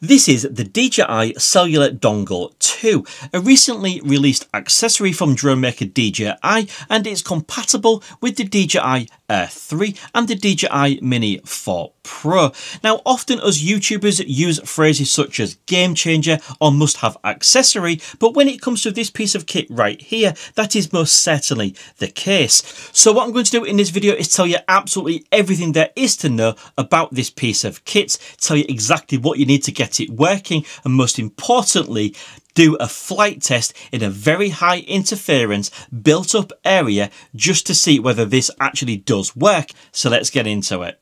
This is the DJI Cellular Dongle 2, a recently released accessory from drone maker DJI and it's compatible with the DJI Air 3 and the DJI Mini 4 Pro. Now often us YouTubers use phrases such as game changer or must have accessory, but when it comes to this piece of kit right here, that is most certainly the case. So what I'm going to do in this video is tell you absolutely everything there is to know about this piece of kit, tell you exactly what you need to get it working, and most importantly, do a flight test in a very high interference built up area just to see whether this actually does work. So let's get into it.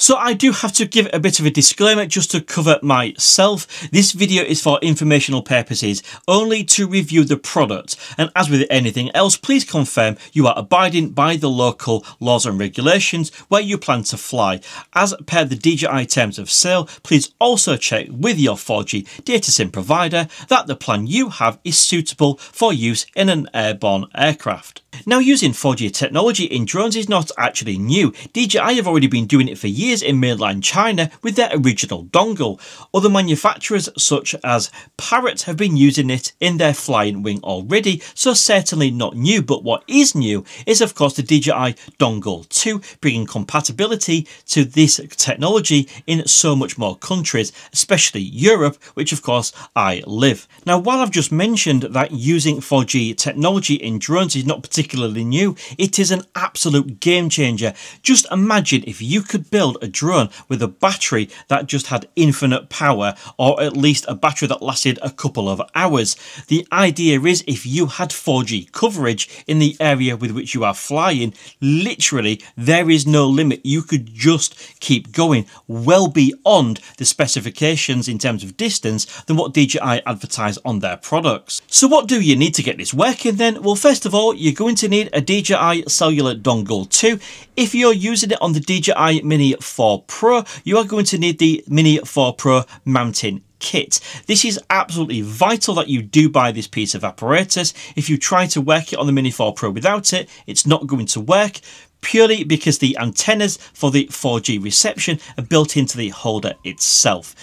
So I do have to give a bit of a disclaimer just to cover myself. This video is for informational purposes, only to review the product. And as with anything else, please confirm you are abiding by the local laws and regulations where you plan to fly. As per the DJI terms of sale, please also check with your 4G data sim provider that the plan you have is suitable for use in an airborne aircraft. Now using 4G technology in drones is not actually new. DJI have already been doing it for years in mainland China with their original dongle. Other manufacturers such as Parrot have been using it in their flying wing already, so certainly not new, but what is new is of course the DJI Dongle 2 bringing compatibility to this technology in so much more countries, especially Europe, which of course I live. Now while I've just mentioned that using 4G technology in drones is not particularly particularly new, it is an absolute game changer. Just imagine if you could build a drone with a battery that just had infinite power, or at least a battery that lasted a couple of hours. The idea is if you had 4G coverage in the area with which you are flying, literally there is no limit. You could just keep going well beyond the specifications in terms of distance than what DJI advertise on their products. So what do you need to get this working then? Well, first of all, you're going to need a DJI Cellular Dongle 2. If you're using it on the DJI Mini 4 Pro, you are going to need the Mini 4 Pro mounting kit. This is absolutely vital that you do buy this piece of apparatus. If you try to work it on the Mini 4 Pro without it, it's not going to work purely because the antennas for the 4G reception are built into the holder itself.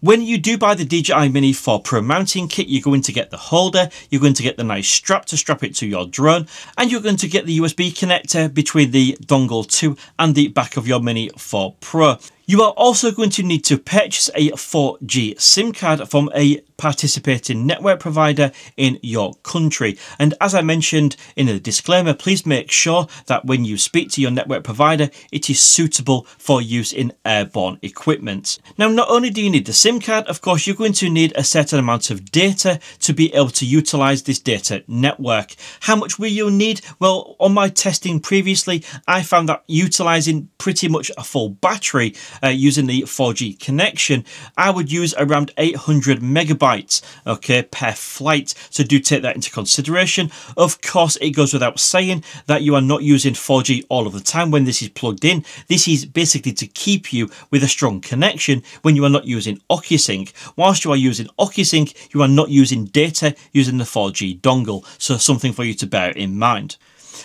When you do buy the DJI Mini 4 Pro mounting kit, you're going to get the holder, you're going to get the nice strap to strap it to your drone, and you're going to get the USB connector between the dongle 2 and the back of your Mini 4 Pro. You are also going to need to purchase a 4G SIM card from a participating network provider in your country. And as I mentioned in the disclaimer, please make sure that when you speak to your network provider, it is suitable for use in airborne equipment. Now, not only do you need the SIM card, of course, you're going to need a certain amount of data to be able to utilize this data network. How much will you need? Well, on my testing previously, I found that utilizing pretty much a full battery uh, using the 4G connection, I would use around 800 megabytes, okay, per flight. So do take that into consideration. Of course, it goes without saying that you are not using 4G all of the time when this is plugged in. This is basically to keep you with a strong connection when you are not using OcuSync. Whilst you are using OcuSync, you are not using data using the 4G dongle. So something for you to bear in mind.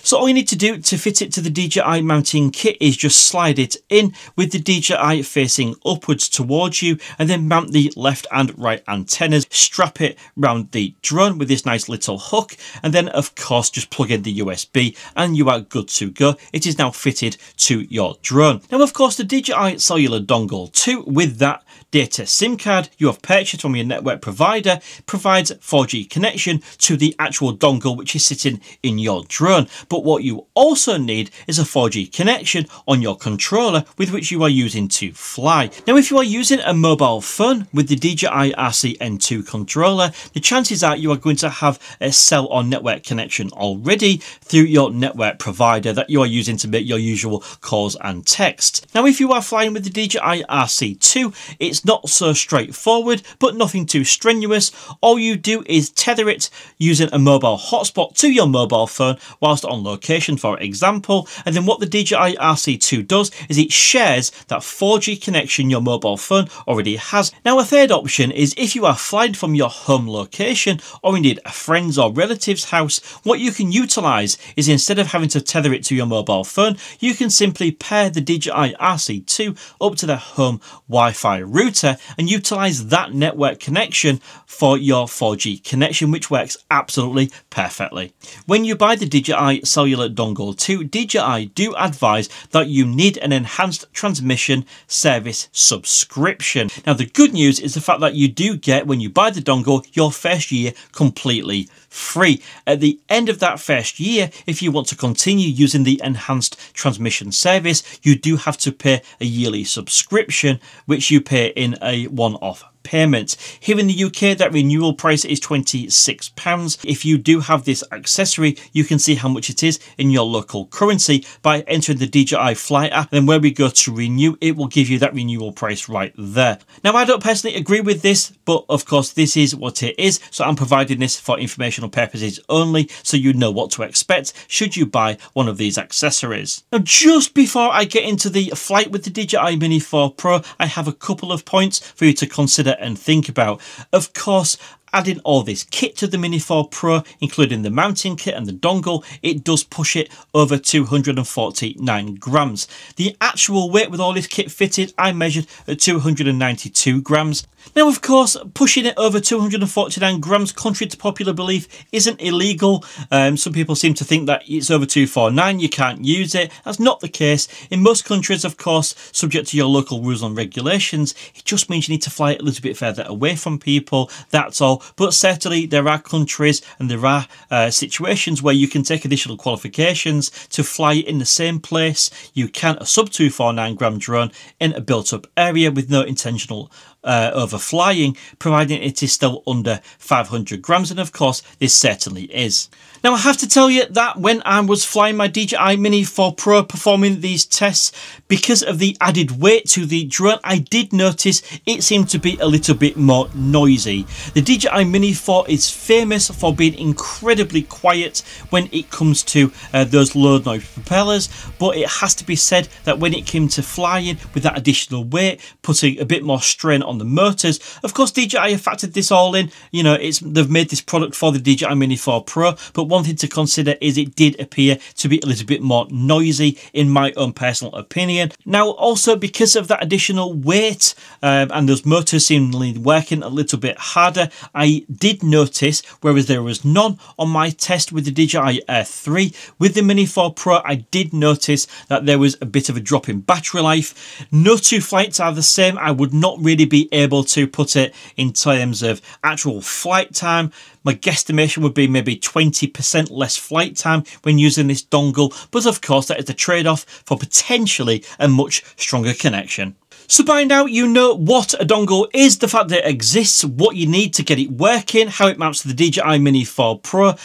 So all you need to do to fit it to the DJI mounting kit is just slide it in with the DJI facing upwards towards you and then mount the left and right antennas, strap it around the drone with this nice little hook and then of course just plug in the USB and you are good to go. It is now fitted to your drone. Now of course the DJI Cellular Dongle 2 with that data SIM card you have purchased from your network provider provides 4G connection to the actual dongle which is sitting in your drone. But what you also need is a 4G connection on your controller with which you are using to fly. Now if you are using a mobile phone with the DJI RC-N2 controller, the chances are you are going to have a cellular network connection already through your network provider that you are using to make your usual calls and texts. Now if you are flying with the DJI RC2, it's not so straightforward, but nothing too strenuous. All you do is tether it using a mobile hotspot to your mobile phone, whilst on location, for example. And then what the DJI RC2 does is it shares that 4G connection your mobile phone already has. Now, a third option is if you are flying from your home location or indeed a friend's or relative's house, what you can utilize is instead of having to tether it to your mobile phone, you can simply pair the DJI RC2 up to their home Wi-Fi router and utilize that network connection for your 4G connection, which works absolutely perfectly. When you buy the DJI Cellular Dongle 2, DJI do advise that you need an enhanced transmission service subscription. Now, the good news is the fact that you do get, when you buy the dongle, your first year completely free. At the end of that first year, if you want to continue using the enhanced transmission service, you do have to pay a yearly subscription, which you pay in a one-off payments. Here in the UK, that renewal price is £26. If you do have this accessory, you can see how much it is in your local currency by entering the DJI Fly app. Then where we go to renew, it will give you that renewal price right there. Now, I don't personally agree with this, but of course, this is what it is. So I'm providing this for informational purposes only, so you know what to expect should you buy one of these accessories. Now, just before I get into the flight with the DJI Mini 4 Pro, I have a couple of points for you to consider consider and think about. Of course, adding all this kit to the Mini 4 Pro, including the mounting kit and the dongle, it does push it over 249 grams. The actual weight with all this kit fitted, I measured at 292 grams. Now, of course, pushing it over 249 grams, contrary to popular belief, isn't illegal. Um, some people seem to think that it's over 249, you can't use it. That's not the case. In most countries, of course, subject to your local rules and regulations, it just means you need to fly it a little bit further away from people, that's all. But certainly, there are countries and there are uh, situations where you can take additional qualifications to fly in the same place. You can a sub 249 gram drone in a built up area with no intentional uh, overflying, providing it is still under 500 grams. And of course, this certainly is. Now I have to tell you that when I was flying my DJI Mini 4 Pro performing these tests, because of the added weight to the drone, I did notice it seemed to be a little bit more noisy. The DJI Mini 4 is famous for being incredibly quiet when it comes to uh, those low noise propellers, but it has to be said that when it came to flying with that additional weight, putting a bit more strain on the motors, of course DJI have factored this all in, you know, it's they've made this product for the DJI Mini 4 Pro, but one thing to consider is it did appear to be a little bit more noisy in my own personal opinion. Now also because of that additional weight um, and those motors seemingly working a little bit harder, I did notice, whereas there was none on my test with the DJI Air 3, with the Mini 4 Pro I did notice that there was a bit of a drop in battery life. No two flights are the same, I would not really be able to put it in terms of actual flight time my guesstimation would be maybe 20% less flight time when using this dongle, but of course that is the trade-off for potentially a much stronger connection. So by now you know what a dongle is, the fact that it exists, what you need to get it working, how it mounts to the DJI Mini 4 Pro,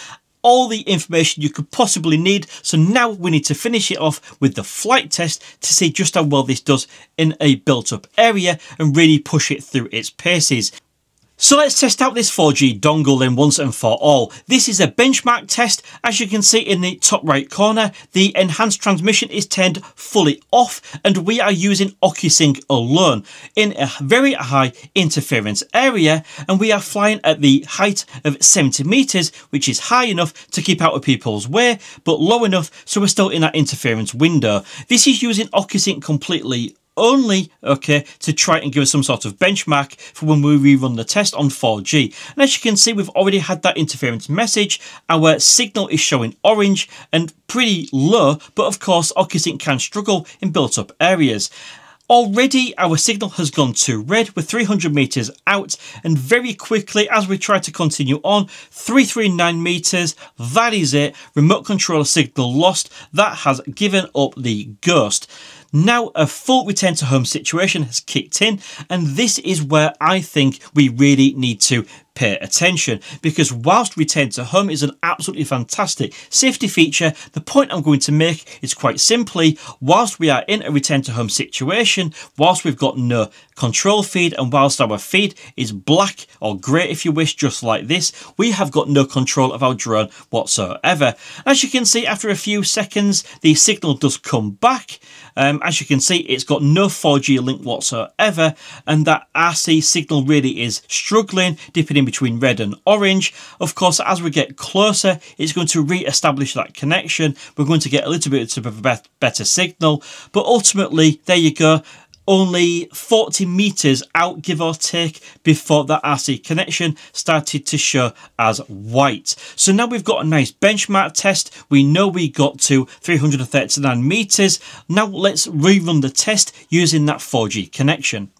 all the information you could possibly need. So now we need to finish it off with the flight test to see just how well this does in a built up area and really push it through its paces. So let's test out this 4G dongle then once and for all. This is a benchmark test. As you can see in the top right corner, the enhanced transmission is turned fully off and we are using OcuSync alone in a very high interference area and we are flying at the height of 70 meters, which is high enough to keep out of people's way, but low enough so we're still in that interference window. This is using OcuSync completely only, okay, to try and give us some sort of benchmark for when we rerun the test on 4G. And as you can see, we've already had that interference message. Our signal is showing orange and pretty low, but of course, OcuSync can struggle in built up areas. Already our signal has gone to red, we're 300 meters out and very quickly as we try to continue on, 339 meters, that is it, remote controller signal lost, that has given up the ghost. Now a full return to home situation has kicked in and this is where I think we really need to pay attention because whilst return to home is an absolutely fantastic safety feature, the point I'm going to make is quite simply, whilst we are in a return to home situation, whilst we've got no control feed and whilst our feed is black or grey if you wish, just like this, we have got no control of our drone whatsoever. As you can see, after a few seconds, the signal does come back. Um, as you can see, it's got no 4G link whatsoever, and that RC signal really is struggling, dipping in between red and orange. Of course, as we get closer, it's going to re-establish that connection. We're going to get a little bit of a better signal, but ultimately, there you go only 40 meters out, give or take, before that RC connection started to show as white. So now we've got a nice benchmark test. We know we got to 339 meters. Now let's rerun the test using that 4G connection.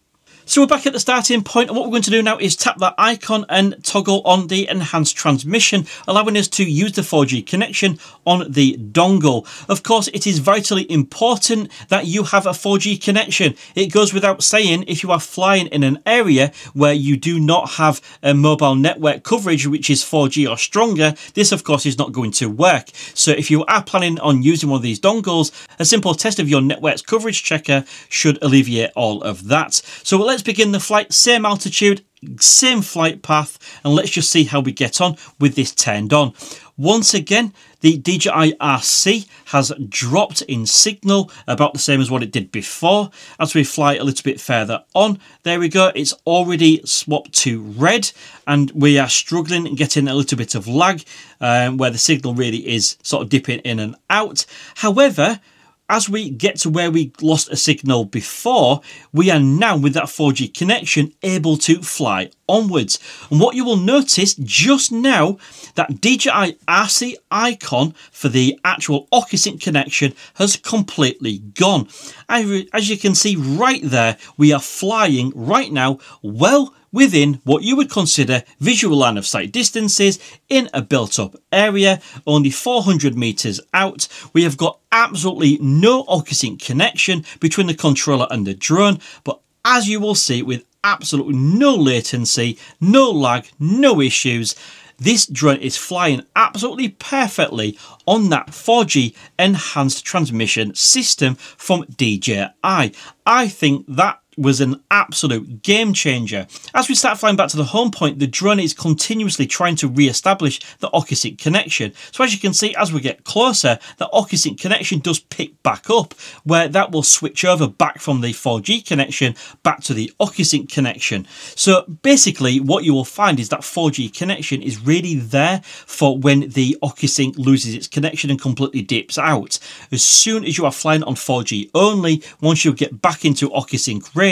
So we're back at the starting point and what we're going to do now is tap that icon and toggle on the enhanced transmission allowing us to use the 4G connection on the dongle. Of course it is vitally important that you have a 4G connection. It goes without saying if you are flying in an area where you do not have a mobile network coverage which is 4G or stronger this of course is not going to work. So if you are planning on using one of these dongles a simple test of your network's coverage checker should alleviate all of that. So let's let's begin the flight, same altitude, same flight path, and let's just see how we get on with this turned on. Once again, the DJI RC has dropped in signal, about the same as what it did before. As we fly a little bit further on, there we go, it's already swapped to red, and we are struggling and getting a little bit of lag, um, where the signal really is sort of dipping in and out. However, as we get to where we lost a signal before, we are now with that 4G connection able to fly onwards. And what you will notice just now, that DJI RC icon for the actual OcuSync connection has completely gone. As you can see right there, we are flying right now well within what you would consider visual line of sight distances in a built up area, only 400 meters out. We have got absolutely no OcuSync connection between the controller and the drone, but as you will see with absolutely no latency, no lag, no issues, this drone is flying absolutely perfectly on that 4G enhanced transmission system from DJI. I think that was an absolute game changer. As we start flying back to the home point, the drone is continuously trying to re-establish the OcuSync connection. So as you can see, as we get closer, the OcuSync connection does pick back up, where that will switch over back from the 4G connection back to the OcuSync connection. So basically, what you will find is that 4G connection is really there for when the OcuSync loses its connection and completely dips out. As soon as you are flying on 4G only, once you get back into OcuSync range,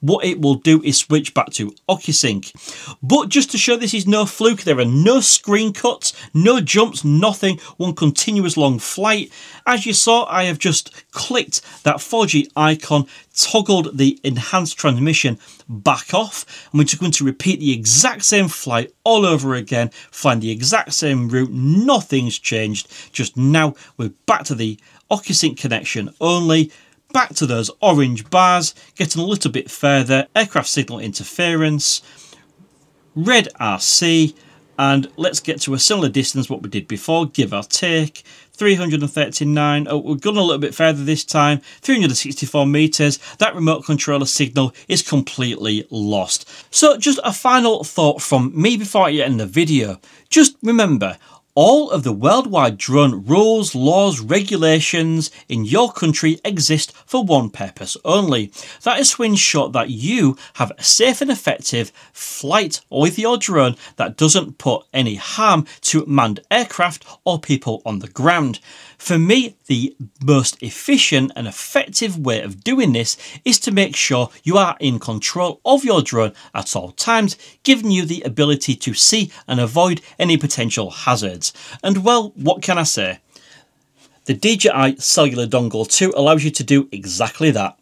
what it will do is switch back to OcuSync. But just to show this is no fluke, there are no screen cuts, no jumps, nothing, one continuous long flight. As you saw, I have just clicked that 4G icon, toggled the enhanced transmission back off, and we're just going to repeat the exact same flight all over again, flying the exact same route, nothing's changed, just now we're back to the OcuSync connection only, back to those orange bars, getting a little bit further, aircraft signal interference, red RC, and let's get to a similar distance what we did before, give or take, 339, oh, we've gone a little bit further this time, 364 metres, that remote controller signal is completely lost. So just a final thought from me before I end the video, just remember, all of the worldwide drone rules, laws, regulations in your country exist for one purpose only. That is to ensure that you have a safe and effective flight with your drone that doesn't put any harm to manned aircraft or people on the ground. For me, the most efficient and effective way of doing this is to make sure you are in control of your drone at all times, giving you the ability to see and avoid any potential hazards. And well, what can I say? The DJI Cellular Dongle 2 allows you to do exactly that.